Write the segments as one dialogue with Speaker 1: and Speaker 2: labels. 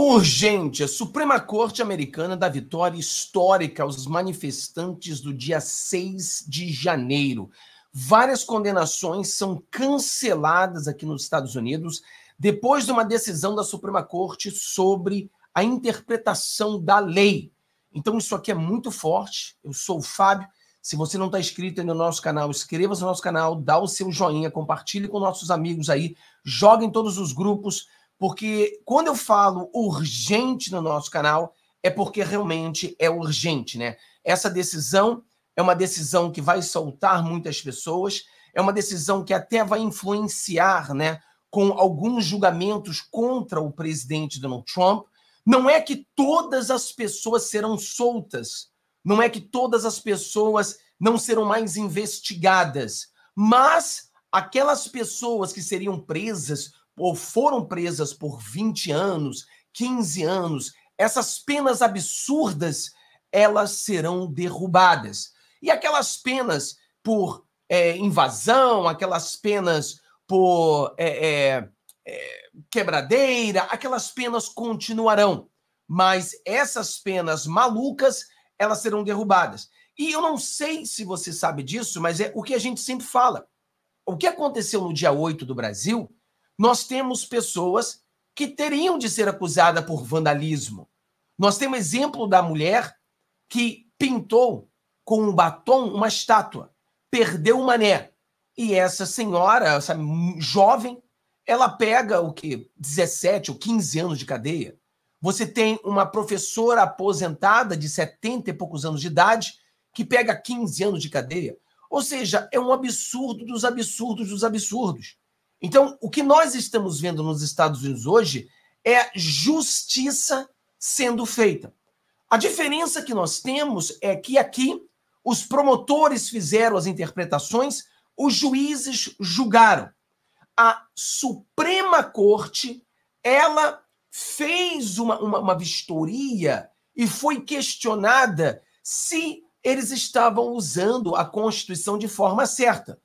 Speaker 1: Urgente, a Suprema Corte Americana dá vitória histórica aos manifestantes do dia 6 de janeiro. Várias condenações são canceladas aqui nos Estados Unidos depois de uma decisão da Suprema Corte sobre a interpretação da lei. Então, isso aqui é muito forte. Eu sou o Fábio. Se você não está inscrito no nosso canal, inscreva-se no nosso canal, dá o seu joinha, compartilhe com nossos amigos aí, jogue em todos os grupos porque quando eu falo urgente no nosso canal, é porque realmente é urgente, né? Essa decisão é uma decisão que vai soltar muitas pessoas, é uma decisão que até vai influenciar, né, com alguns julgamentos contra o presidente Donald Trump. Não é que todas as pessoas serão soltas, não é que todas as pessoas não serão mais investigadas, mas aquelas pessoas que seriam presas ou foram presas por 20 anos, 15 anos, essas penas absurdas, elas serão derrubadas. E aquelas penas por é, invasão, aquelas penas por é, é, é, quebradeira, aquelas penas continuarão. Mas essas penas malucas, elas serão derrubadas. E eu não sei se você sabe disso, mas é o que a gente sempre fala. O que aconteceu no dia 8 do Brasil nós temos pessoas que teriam de ser acusadas por vandalismo. Nós temos exemplo da mulher que pintou com um batom uma estátua, perdeu o mané. E essa senhora, essa jovem, ela pega o que 17 ou 15 anos de cadeia. Você tem uma professora aposentada de 70 e poucos anos de idade que pega 15 anos de cadeia. Ou seja, é um absurdo dos absurdos dos absurdos. Então, o que nós estamos vendo nos Estados Unidos hoje é justiça sendo feita. A diferença que nós temos é que aqui os promotores fizeram as interpretações, os juízes julgaram. A Suprema Corte, ela fez uma, uma, uma vistoria e foi questionada se eles estavam usando a Constituição de forma certa.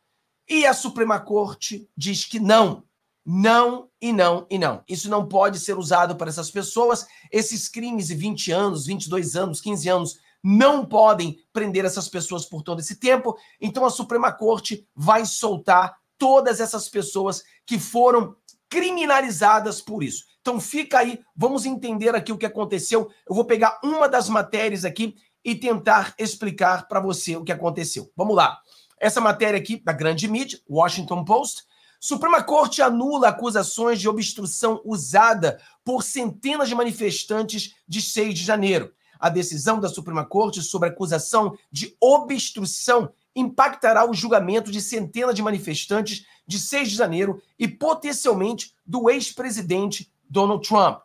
Speaker 1: E a Suprema Corte diz que não. Não e não e não. Isso não pode ser usado para essas pessoas. Esses crimes de 20 anos, 22 anos, 15 anos não podem prender essas pessoas por todo esse tempo. Então a Suprema Corte vai soltar todas essas pessoas que foram criminalizadas por isso. Então fica aí, vamos entender aqui o que aconteceu. Eu vou pegar uma das matérias aqui e tentar explicar para você o que aconteceu. Vamos lá. Essa matéria aqui da grande mídia, Washington Post, Suprema Corte anula acusações de obstrução usada por centenas de manifestantes de 6 de janeiro. A decisão da Suprema Corte sobre acusação de obstrução impactará o julgamento de centenas de manifestantes de 6 de janeiro e potencialmente do ex-presidente Donald Trump.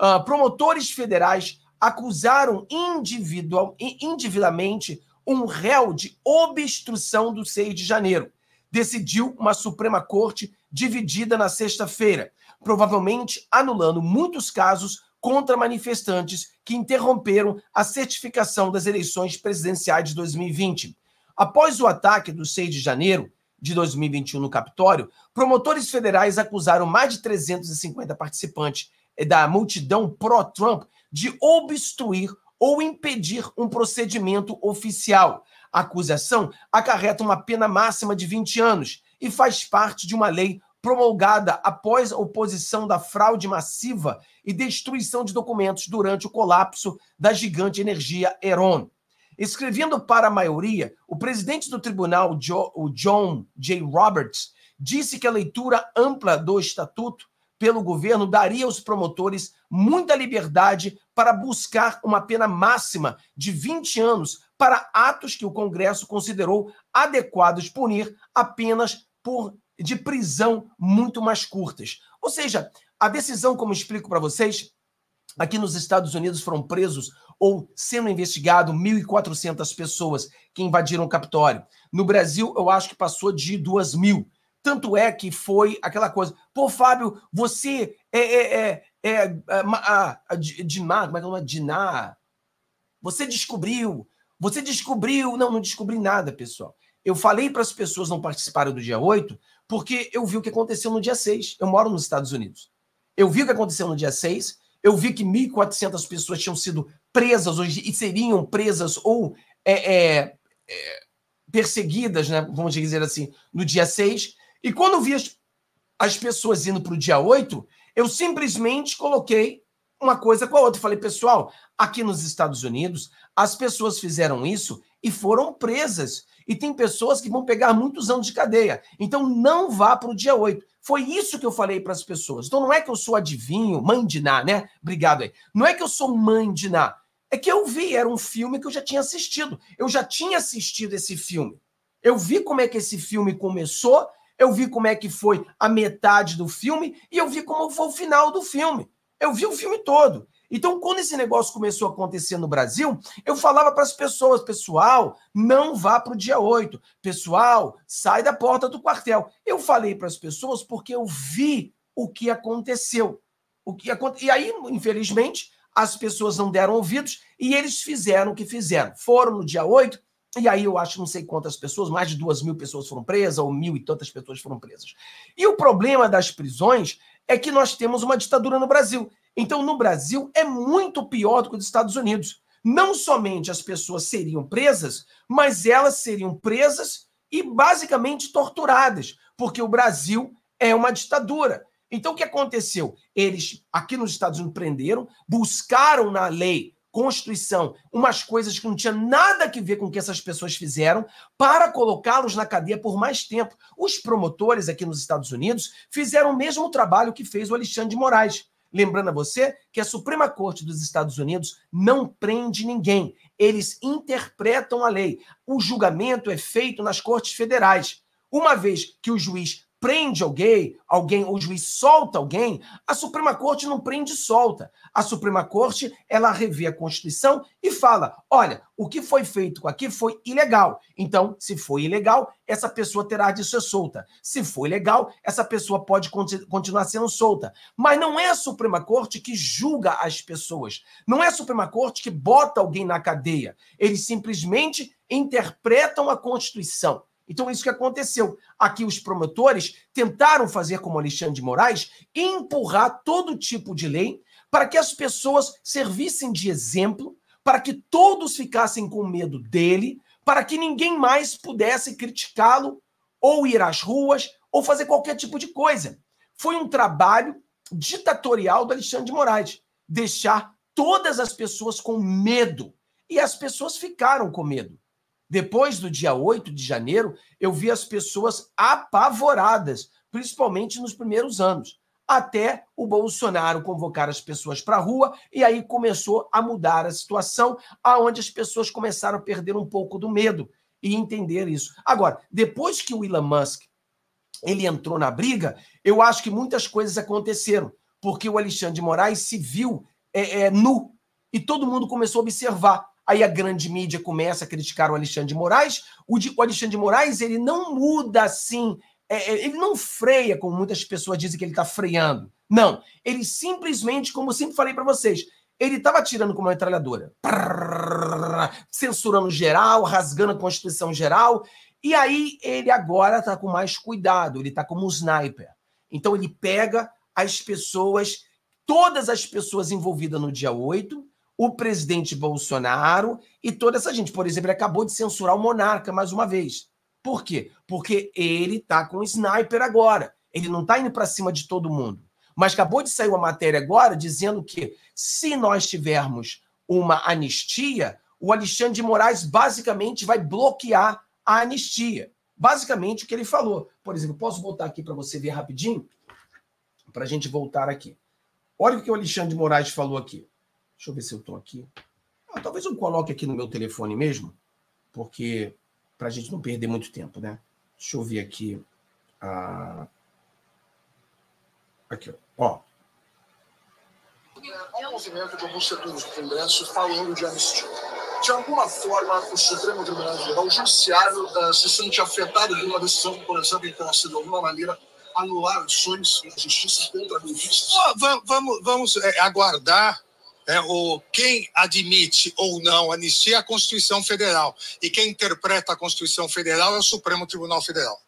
Speaker 1: Uh, promotores federais acusaram individual, individualmente um réu de obstrução do 6 de janeiro. Decidiu uma Suprema Corte dividida na sexta-feira, provavelmente anulando muitos casos contra manifestantes que interromperam a certificação das eleições presidenciais de 2020. Após o ataque do 6 de janeiro de 2021 no Capitólio, promotores federais acusaram mais de 350 participantes da multidão pró-Trump de obstruir ou impedir um procedimento oficial. A acusação acarreta uma pena máxima de 20 anos e faz parte de uma lei promulgada após a oposição da fraude massiva e destruição de documentos durante o colapso da gigante energia Eron. Escrevendo para a maioria, o presidente do tribunal, o John J. Roberts, disse que a leitura ampla do estatuto pelo governo daria aos promotores muita liberdade para buscar uma pena máxima de 20 anos para atos que o Congresso considerou adequados punir apenas por de prisão muito mais curtas. Ou seja, a decisão, como explico para vocês, aqui nos Estados Unidos foram presos ou sendo investigado 1.400 pessoas que invadiram o Capitólio. No Brasil, eu acho que passou de 2 mil. Tanto é que foi aquela coisa. Pô, Fábio, você é, é, é, é a, a, Diná, como é que é nome? Diná. Você descobriu. Você descobriu. Não, não descobri nada, pessoal. Eu falei para as pessoas não participarem do dia 8, porque eu vi o que aconteceu no dia 6. Eu moro nos Estados Unidos. Eu vi o que aconteceu no dia 6, eu vi que 1.400 pessoas tinham sido presas hoje e seriam presas ou é, é, é, perseguidas, né, vamos dizer assim, no dia 6. E quando vi as, as pessoas indo para o dia 8, eu simplesmente coloquei uma coisa com a outra. Falei, pessoal, aqui nos Estados Unidos, as pessoas fizeram isso e foram presas. E tem pessoas que vão pegar muitos anos de cadeia. Então não vá para o dia 8. Foi isso que eu falei para as pessoas. Então não é que eu sou adivinho, mãe de Ná, né? Obrigado aí. Não é que eu sou mãe de Ná. É que eu vi, era um filme que eu já tinha assistido. Eu já tinha assistido esse filme. Eu vi como é que esse filme começou, eu vi como é que foi a metade do filme e eu vi como foi o final do filme. Eu vi o filme todo. Então, quando esse negócio começou a acontecer no Brasil, eu falava para as pessoas, pessoal, não vá para o dia 8. Pessoal, sai da porta do quartel. Eu falei para as pessoas porque eu vi o que aconteceu. O que aconte... E aí, infelizmente, as pessoas não deram ouvidos e eles fizeram o que fizeram. Foram no dia 8, e aí eu acho não sei quantas pessoas, mais de duas mil pessoas foram presas, ou mil e tantas pessoas foram presas. E o problema das prisões é que nós temos uma ditadura no Brasil. Então, no Brasil, é muito pior do que nos Estados Unidos. Não somente as pessoas seriam presas, mas elas seriam presas e basicamente torturadas, porque o Brasil é uma ditadura. Então, o que aconteceu? Eles, aqui nos Estados Unidos, prenderam, buscaram na lei Constituição umas coisas que não tinham nada a ver com o que essas pessoas fizeram para colocá-los na cadeia por mais tempo. Os promotores aqui nos Estados Unidos fizeram o mesmo trabalho que fez o Alexandre de Moraes. Lembrando a você que a Suprema Corte dos Estados Unidos não prende ninguém. Eles interpretam a lei. O julgamento é feito nas cortes federais. Uma vez que o juiz prende alguém, alguém, o juiz solta alguém, a Suprema Corte não prende e solta. A Suprema Corte, ela revê a Constituição e fala: olha, o que foi feito aqui foi ilegal. Então, se foi ilegal, essa pessoa terá de ser solta. Se foi legal, essa pessoa pode continuar sendo solta. Mas não é a Suprema Corte que julga as pessoas. Não é a Suprema Corte que bota alguém na cadeia. Eles simplesmente interpretam a Constituição. Então, isso que aconteceu. Aqui, os promotores tentaram fazer como Alexandre de Moraes, empurrar todo tipo de lei para que as pessoas servissem de exemplo, para que todos ficassem com medo dele, para que ninguém mais pudesse criticá-lo, ou ir às ruas, ou fazer qualquer tipo de coisa. Foi um trabalho ditatorial do Alexandre de Moraes deixar todas as pessoas com medo. E as pessoas ficaram com medo. Depois do dia 8 de janeiro, eu vi as pessoas apavoradas, principalmente nos primeiros anos, até o Bolsonaro convocar as pessoas para a rua e aí começou a mudar a situação, aonde as pessoas começaram a perder um pouco do medo e entender isso. Agora, depois que o Elon Musk ele entrou na briga, eu acho que muitas coisas aconteceram, porque o Alexandre de Moraes se viu é, é, nu e todo mundo começou a observar Aí a grande mídia começa a criticar o Alexandre de Moraes. O, de, o Alexandre de Moraes, ele não muda assim, é, é ele não freia, como muitas pessoas dizem que ele está freando. Não, ele simplesmente, como eu sempre falei para vocês, ele estava tirando com uma metralhadora, censurando geral, rasgando a Constituição geral, e aí ele agora está com mais cuidado, ele está como um sniper. Então ele pega as pessoas, todas as pessoas envolvidas no dia 8, o presidente Bolsonaro e toda essa gente. Por exemplo, ele acabou de censurar o monarca mais uma vez. Por quê? Porque ele tá com o sniper agora. Ele não tá indo para cima de todo mundo. Mas acabou de sair uma matéria agora dizendo que se nós tivermos uma anistia, o Alexandre de Moraes basicamente vai bloquear a anistia. Basicamente o que ele falou. Por exemplo, posso voltar aqui para você ver rapidinho? Para a gente voltar aqui. Olha o que o Alexandre de Moraes falou aqui. Deixa eu ver se eu estou aqui. Ah, talvez eu coloque aqui no meu telefone mesmo, porque para a gente não perder muito tempo, né? Deixa eu ver aqui. Ah... Aqui, ó.
Speaker 2: Há um movimento do setores do Congresso falando de anistia. De alguma forma, o Supremo Tribunal Federal, o Judiciário, uh, se sente afetado de uma decisão que, por exemplo, tenha sido de alguma maneira anular ações na justiça contra golpistas?
Speaker 3: Vamos, vamos é, aguardar é, o, quem admite ou não anistia é a Constituição Federal. E quem interpreta a Constituição Federal é o Supremo Tribunal Federal.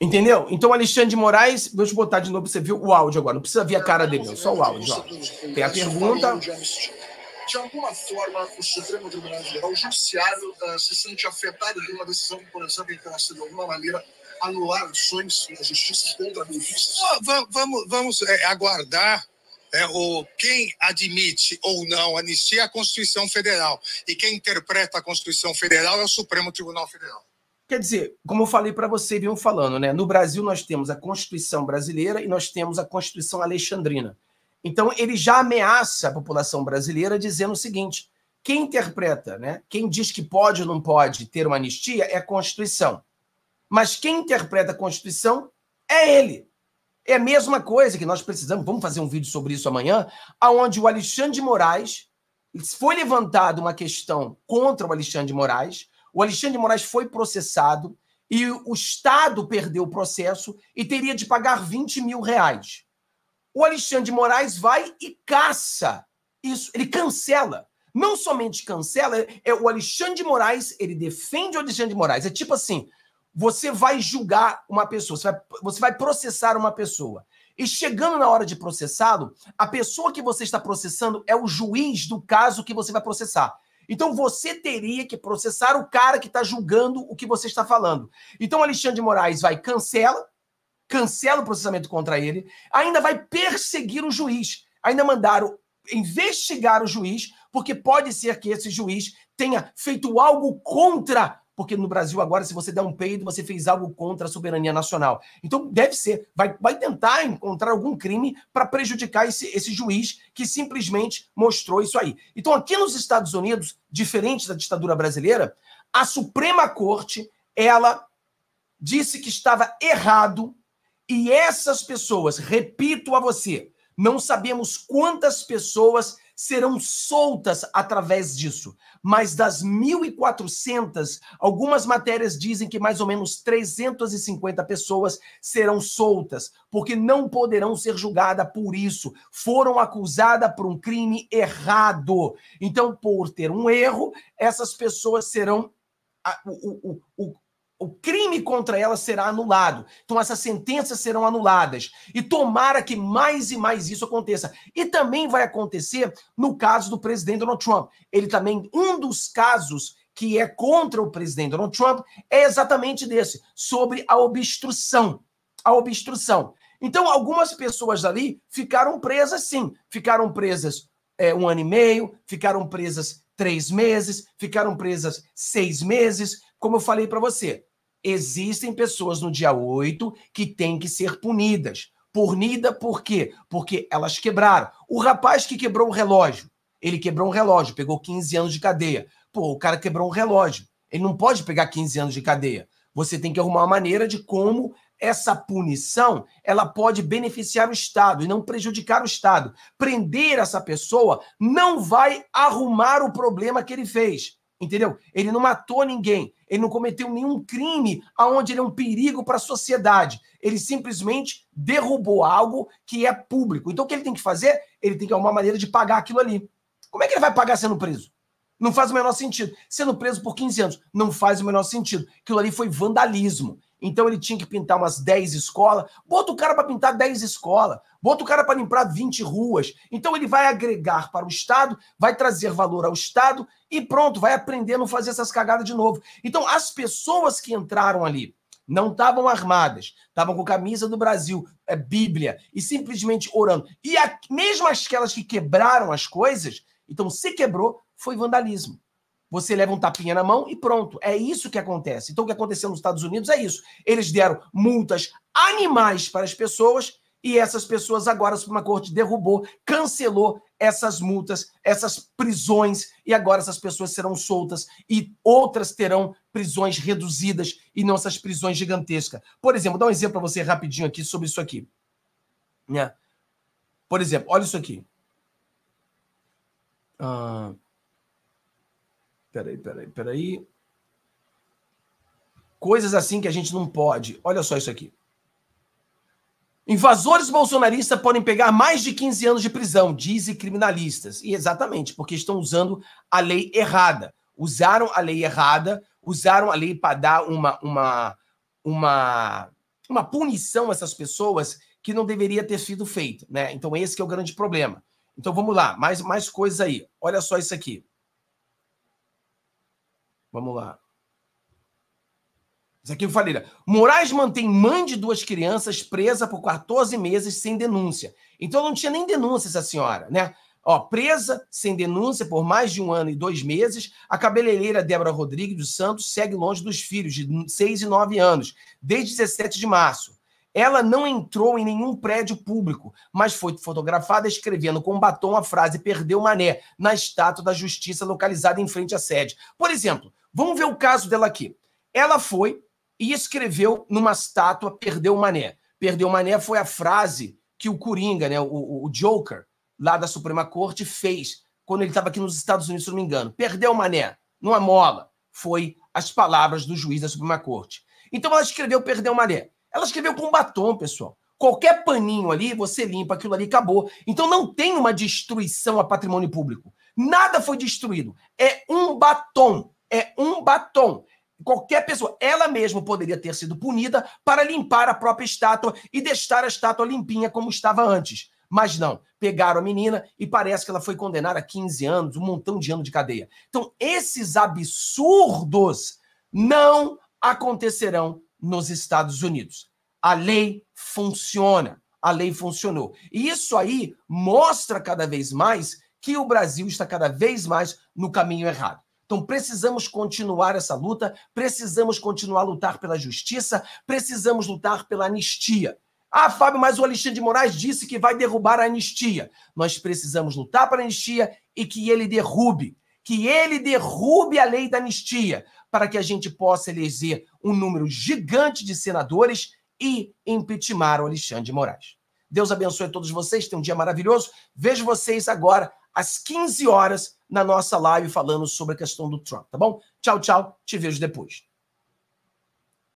Speaker 1: Entendeu? Então, Alexandre de Moraes, deixa eu botar de novo para você ver o áudio agora. Não precisa ver a cara dele, só o áudio. Ó. Tem a pergunta.
Speaker 2: De alguma forma, o Supremo Tribunal Federal, o Judiciário, uh, se sente afetado de uma decisão que, por exemplo, sido de alguma maneira anular ações na justiça contra benefícios?
Speaker 3: Vamos, vamos é, aguardar é, o, quem admite ou não anistia a Constituição Federal. E quem interpreta a Constituição Federal é o Supremo Tribunal Federal.
Speaker 1: Quer dizer, como eu falei para você, vinham falando, né? No Brasil nós temos a Constituição brasileira e nós temos a Constituição alexandrina. Então ele já ameaça a população brasileira dizendo o seguinte: quem interpreta, né? Quem diz que pode ou não pode ter uma anistia é a Constituição. Mas quem interpreta a Constituição é ele. É a mesma coisa que nós precisamos. Vamos fazer um vídeo sobre isso amanhã, aonde o Alexandre de Moraes foi levantada uma questão contra o Alexandre de Moraes o Alexandre de Moraes foi processado e o Estado perdeu o processo e teria de pagar 20 mil reais. O Alexandre de Moraes vai e caça isso, ele cancela. Não somente cancela, é o Alexandre de Moraes, ele defende o Alexandre de Moraes. É tipo assim: você vai julgar uma pessoa, você vai, você vai processar uma pessoa. E chegando na hora de processá-lo, a pessoa que você está processando é o juiz do caso que você vai processar. Então você teria que processar o cara que está julgando o que você está falando. Então Alexandre de Moraes vai cancela, cancela o processamento contra ele, ainda vai perseguir o juiz, ainda mandaram investigar o juiz, porque pode ser que esse juiz tenha feito algo contra porque no Brasil agora, se você der um peido, você fez algo contra a soberania nacional. Então, deve ser, vai, vai tentar encontrar algum crime para prejudicar esse, esse juiz que simplesmente mostrou isso aí. Então, aqui nos Estados Unidos, diferente da ditadura brasileira, a Suprema Corte, ela disse que estava errado e essas pessoas, repito a você, não sabemos quantas pessoas serão soltas através disso. Mas das 1.400, algumas matérias dizem que mais ou menos 350 pessoas serão soltas, porque não poderão ser julgadas por isso. Foram acusadas por um crime errado. Então, por ter um erro, essas pessoas serão. O, o, o, o crime contra ela será anulado. Então, essas sentenças serão anuladas. E tomara que mais e mais isso aconteça. E também vai acontecer no caso do presidente Donald Trump. Ele também, um dos casos que é contra o presidente Donald Trump é exatamente desse, sobre a obstrução. A obstrução. Então, algumas pessoas ali ficaram presas, sim. Ficaram presas é, um ano e meio, ficaram presas três meses, ficaram presas seis meses. Como eu falei para você, existem pessoas no dia 8 que têm que ser punidas. Punida por quê? Porque elas quebraram. O rapaz que quebrou o relógio, ele quebrou um relógio, pegou 15 anos de cadeia. Pô, o cara quebrou um relógio. Ele não pode pegar 15 anos de cadeia. Você tem que arrumar uma maneira de como essa punição ela pode beneficiar o Estado e não prejudicar o Estado. Prender essa pessoa não vai arrumar o problema que ele fez. Entendeu? Ele não matou ninguém, ele não cometeu nenhum crime aonde ele é um perigo para a sociedade. Ele simplesmente derrubou algo que é público. Então o que ele tem que fazer? Ele tem que arrumar uma maneira de pagar aquilo ali. Como é que ele vai pagar sendo preso? Não faz o menor sentido. Sendo preso por 15 anos, não faz o menor sentido. Aquilo ali foi vandalismo. Então ele tinha que pintar umas 10 escolas. Bota o cara para pintar 10 escolas. Bota o cara para limpar 20 ruas. Então ele vai agregar para o Estado, vai trazer valor ao Estado e pronto, vai aprender a não fazer essas cagadas de novo. Então as pessoas que entraram ali não estavam armadas, estavam com camisa do Brasil, é, Bíblia, e simplesmente orando. E a, mesmo aquelas que quebraram as coisas, então se quebrou, foi vandalismo. Você leva um tapinha na mão e pronto. É isso que acontece. Então, o que aconteceu nos Estados Unidos é isso. Eles deram multas animais para as pessoas e essas pessoas agora a Suprema Corte derrubou, cancelou essas multas, essas prisões, e agora essas pessoas serão soltas e outras terão prisões reduzidas e não essas prisões gigantescas. Por exemplo, dar um exemplo para você rapidinho aqui sobre isso aqui. Né? Por exemplo, olha isso aqui. Ah, Peraí, peraí, peraí. Coisas assim que a gente não pode. Olha só isso aqui. Invasores bolsonaristas podem pegar mais de 15 anos de prisão, dizem criminalistas. E exatamente, porque estão usando a lei errada. Usaram a lei errada, usaram a lei para dar uma, uma, uma, uma punição a essas pessoas que não deveria ter sido feita, né? Então esse é o grande problema. Então vamos lá, mais mais coisas aí. Olha só isso aqui. Vamos lá. Isso aqui eu falei. Né? Moraes mantém mãe de duas crianças presa por 14 meses sem denúncia. Então não tinha nem denúncia essa senhora, né? Ó, presa sem denúncia por mais de um ano e dois meses, a cabeleireira Débora Rodrigues dos Santos segue longe dos filhos de 6 e 9 anos, desde 17 de março. Ela não entrou em nenhum prédio público, mas foi fotografada escrevendo com batom a frase perdeu mané na estátua da justiça localizada em frente à sede. Por exemplo, vamos ver o caso dela aqui. Ela foi e escreveu numa estátua perdeu mané. Perdeu mané foi a frase que o Coringa, né, o, o Joker, lá da Suprema Corte, fez quando ele estava aqui nos Estados Unidos, se não me engano. Perdeu mané, numa mola. Foi as palavras do juiz da Suprema Corte. Então ela escreveu perdeu mané. Ela escreveu com batom, pessoal. Qualquer paninho ali, você limpa aquilo ali, acabou. Então não tem uma destruição a patrimônio público. Nada foi destruído. É um batom. É um batom. Qualquer pessoa, ela mesma poderia ter sido punida para limpar a própria estátua e deixar a estátua limpinha como estava antes. Mas não, pegaram a menina e parece que ela foi condenada a 15 anos, um montão de anos de cadeia. Então, esses absurdos não acontecerão nos Estados Unidos. A lei funciona, a lei funcionou. E isso aí mostra cada vez mais que o Brasil está cada vez mais no caminho errado. Então precisamos continuar essa luta, precisamos continuar a lutar pela justiça, precisamos lutar pela anistia. Ah, Fábio, mas o Alexandre de Moraes disse que vai derrubar a anistia. Nós precisamos lutar pela anistia e que ele derrube, que ele derrube a lei da anistia, para que a gente possa eleger um número gigante de senadores e impeachment o Alexandre de Moraes. Deus abençoe a todos vocês, tenham um dia maravilhoso. Vejo vocês agora às 15 horas na nossa live falando sobre a questão do Trump, tá bom? Tchau, tchau, te vejo depois.